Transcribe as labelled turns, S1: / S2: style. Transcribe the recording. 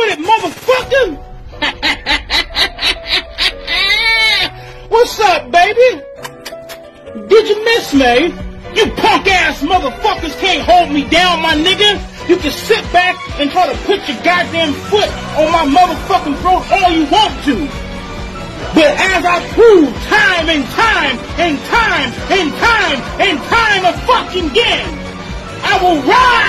S1: with it, motherfucker! What's up, baby? Did you miss me? You punk ass motherfuckers can't hold me down, my nigga. You can sit back and try to put your goddamn foot on my motherfucking throat all you want to. But as I prove time and time and time and time and time a fucking again, I will rise.